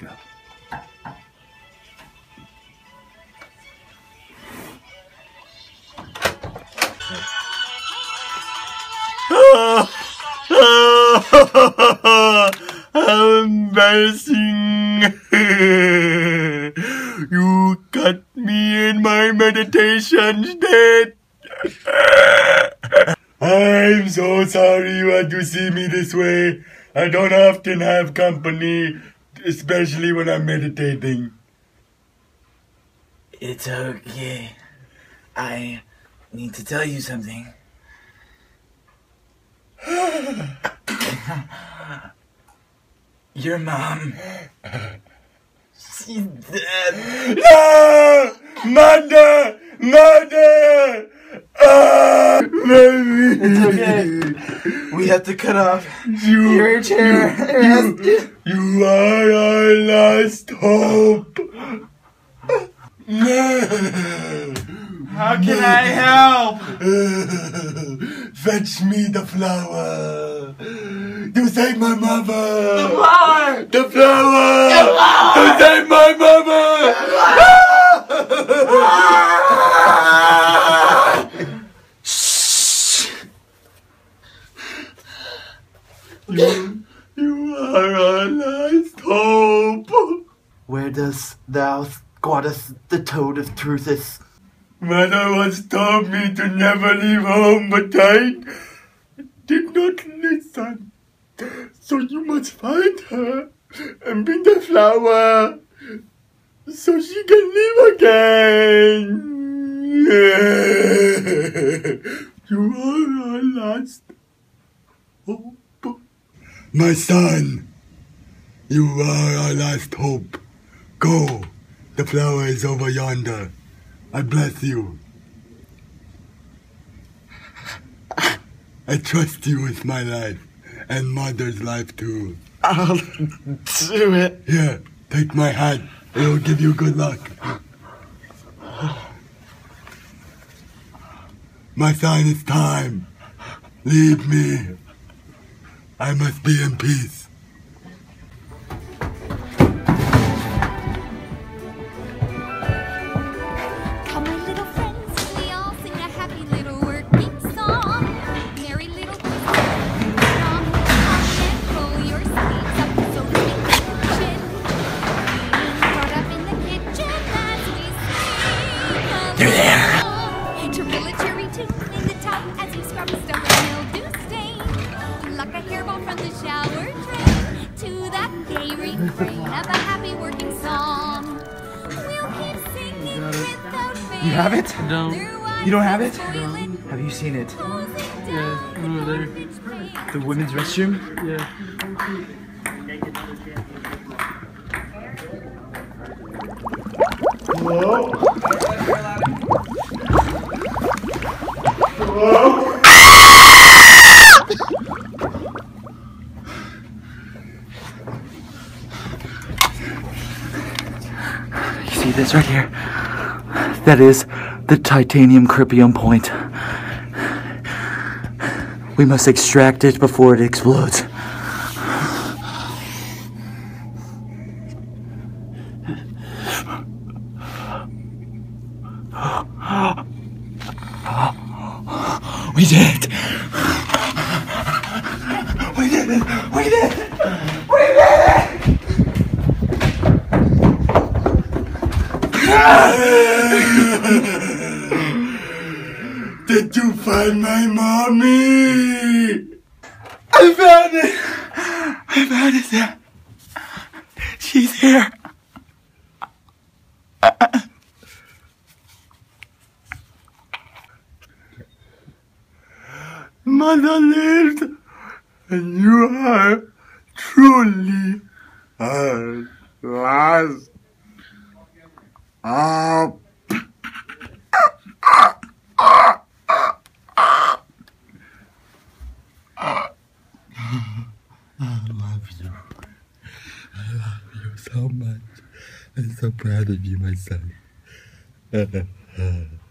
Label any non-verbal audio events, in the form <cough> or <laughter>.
Ah! Get <laughs> up. How embarrassing! <laughs> you cut me in my meditation state. <laughs> I'm so sorry you had to see me this way. I don't often have company, especially when I'm meditating. It's okay. I need to tell you something. <sighs> Your mom. She's dead. No! Mother! Mother! Ah! Baby! It's okay. We have to cut off You, your chair. you, you are our last hope. How can I help? Fetch me the flower. To save my mother. The Flower! The flower. To save my mother. You, you are our last hope. Where does thou squattest the toad of truthest? Mother once told me to never leave home, but I did not listen. So you must find her and bring the flower so she can live again. <laughs> You are our last hope. My son, you are our last hope. Go. The flower is over yonder. I bless you. I trust you with my life and mother's life too. I'll do it. Here, take my hat. It'll give you good luck. My son, it's time. Leave me. I must be in peace. Shower drain to that gay refrain of a happy working song. We'll keep singing without fail. You have it? No. You don't have it? No. Have you seen it? Yeah, over there. The women's restroom? Yeah. You see this right here? That is the titanium crypium point. We must extract it before it explodes. We did it! We did it! We did it! We did it! <laughs> Did you find my mommy? I found it! I found it there. She's here. Mother lived, and you are truly our last. I love you. I love you so much. I'm so proud of you, my son. <laughs>